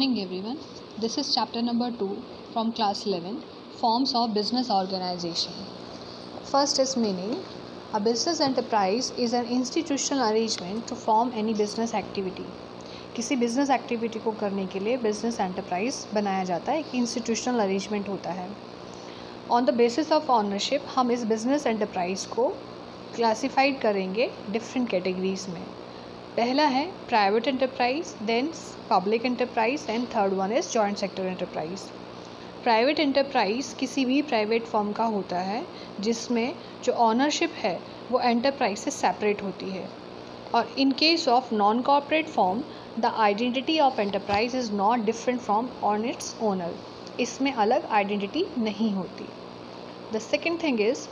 Morning everyone. This is chapter number 2 from class 11 Forms of Business Organization. First is meaning A business enterprise is an institutional arrangement to form any business activity. किसी business activity को करने के लिए business enterprise बनाया जाता है एक institutional arrangement होता है on the basis of ownership हम इस बिज़नेस एंटरप्राइज को क्लासिफाइड करेंगे डिफरेंट कैटेगरीज में पहला है private enterprise then public enterprise and third one is joint sector enterprise private enterprise किसी भी प्राइवेट फॉर्म का होता है, जिसमें जो ऑनरशिप है, वो एंटरप्राइज से सेपरेट होती है। और in case of non corporate form the identity of enterprise is not different from on its owner इसमें अलग आइडेंटिटी नहीं होती। The second thing is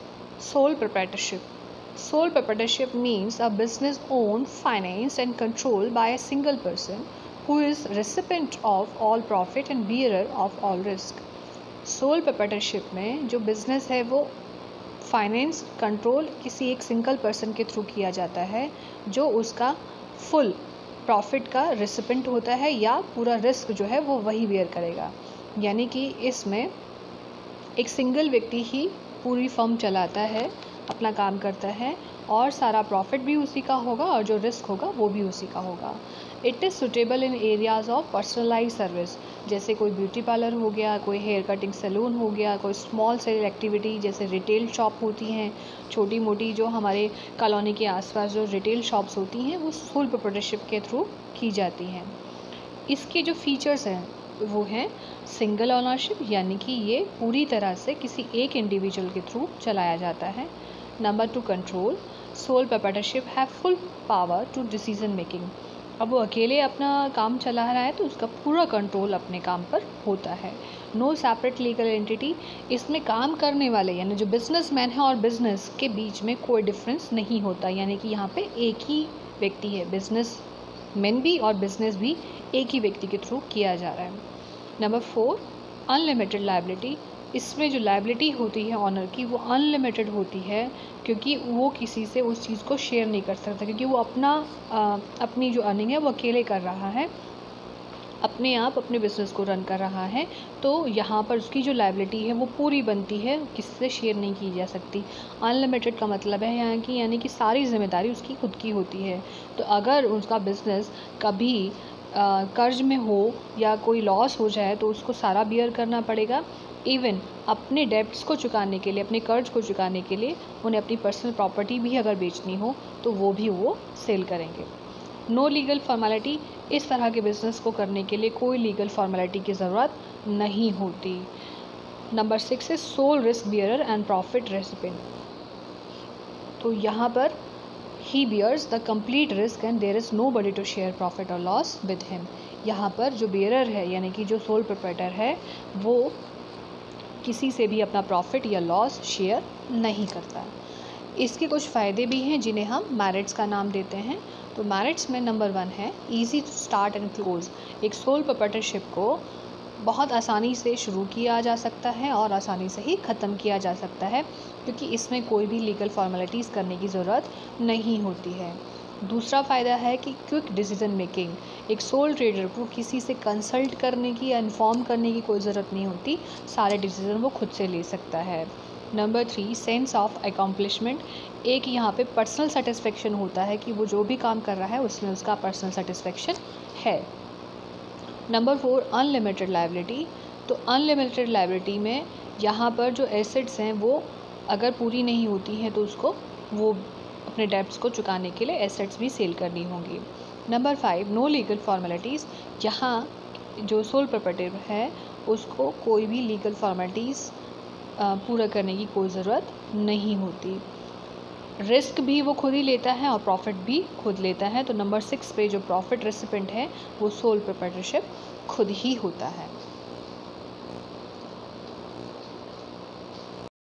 sole proprietorship Sole proprietorship means a business owned, financed, and controlled by a single person who is recipient of all profit and bearer of all risk. Sole proprietorship में जो business है वो finance control किसी एक single person के through किया जाता है जो उसका फुल प्रॉफिट का रिसिपेंट होता है या पूरा रिस्क जो है वो वही बेयर करेगा यानी कि इसमें एक सिंगल व्यक्ति ही पूरी फर्म चलाता है अपना काम करता है और सारा प्रॉफिट भी उसी का होगा और जो रिस्क होगा वो भी उसी का होगा। It is suitable in areas of personalise service जैसे कोई ब्यूटी पार्लर हो गया, कोई हेयर कटिंग सैलून हो गया, कोई स्मॉल सेल एक्टिविटी जैसे रिटेल शॉप होती हैं। छोटी मोटी जो हमारे कॉलोनी के आसपास जो रिटेल शॉप्स होती हैं, वो सोल प्रोप्रेटरशिप के थ्रू की जाती हैं। इसके जो फीचर्स हैं, वो हैं सिंगल ऑनरशिप यानी कि ये पूरी तरह से किसी एक इंडिविजुअल के थ्रू चलाया जाता है। Number two control sole proprietorship have full power to decision making अब वो अकेले अपना काम चला रहा है तो उसका पूरा कंट्रोल अपने काम पर होता है। नो सेपरेट लीगल एंटिटी इसमें काम करने वाले, यानी जो बिज़नेस मैन है और बिज़नेस के बीच में कोई डिफरेंस नहीं होता। यानी कि यहाँ पे एक ही व्यक्ति है बिज़नेस मैन भी और बिज़नेस भी एक ही व्यक्ति के थ्रू किया जा रहा है। नंबर फोर अनलिमिटेड लाइबिलिटी इसमें जो लाइबिलिटी होती है ऑनर की वो अनलिमिटेड होती है क्योंकि वो किसी से उस चीज़ को शेयर नहीं कर सकता क्योंकि वो अपना आ, अपनी जो अर्निंग है वो अकेले कर रहा है। अपने आप अपने बिज़नेस को रन कर रहा है तो यहाँ पर उसकी जो लाइबिलिटी है वो पूरी बनती है किसी से शेयर नहीं की जा सकती। अनलिमिटेड का मतलब है यहाँ की यानी कि सारी ज़िम्मेदारी उसकी खुद की होती है। तो अगर उसका बिज़नेस कभी कर्ज में हो या कोई लॉस हो जाए तो उसको सारा बियर करना पड़ेगा। इवन अपने डेब्ट्स को चुकाने के लिए, अपने कर्ज को चुकाने के लिए उन्हें अपनी पर्सनल प्रॉपर्टी भी अगर बेचनी हो तो वो भी वो सेल करेंगे। नो लीगल फॉर्मेलिटी इस तरह के बिज़नेस को करने के लिए कोई लीगल फॉर्मेलिटी की ज़रूरत नहीं होती। Number six is sole risk bearer and profit recipient तो यहाँ पर ही bears the complete risk and there is nobody to share profit और लॉस विद हिम यहाँ पर जो बियरर है, यानी कि जो सोल प्रोपरेटर है, वो किसी से भी अपना प्रॉफिट या लॉस शेयर नहीं करता। इसके कुछ फ़ायदे भी हैं जिन्हें हम मैरिट्स का नाम देते हैं। तो मैरिट्स में नंबर वन है easy to start and close एक सोल प्रपर्टरशिप को बहुत आसानी से शुरू किया जा सकता है और आसानी से ही ख़त्म किया जा सकता है, क्योंकि इसमें कोई भी लीगल फॉर्मेलिटीज़ करने की ज़रूरत नहीं होती है। दूसरा फ़ायदा है कि क्विक डिसीज़न मेकिंग एक सोल ट्रेडर को किसी से कंसल्ट करने की या इन्फॉर्म करने की कोई ज़रूरत नहीं होती, सारे डिसीज़न वो खुद से ले सकता है। Number three sense of accomplishment एक यहाँ पे पर्सनल सेटिस्फेक्शन होता है कि वो जो भी काम कर रहा है, उसमें उसका पर्सनल सेटिस्फेक्शन है। नंबर फोर अनलिमिटेड लाइबिलिटी तो अनलिमिटेड लाइबिलिटी में यहाँ पर जो एसेट्स हैं वो अगर पूरी नहीं होती हैं तो उसको वो अपने डेब्ट्स को चुकाने के लिए एसेट्स भी सेल करनी होंगी। Number five no legal formalities यहाँ जो सोल प्रॉपर्टी है, उसको कोई भी लीगल फॉर्मेलिटीज़ पूरा करने की कोई ज़रूरत नहीं होती। रिस्क भी वो खुद ही लेता है और प्रॉफिट भी खुद लेता है। तो नंबर सिक्स पे जो प्रॉफिट रेसिपेंट है, वो सोल प्रोपरेटरशिप खुद ही होता है।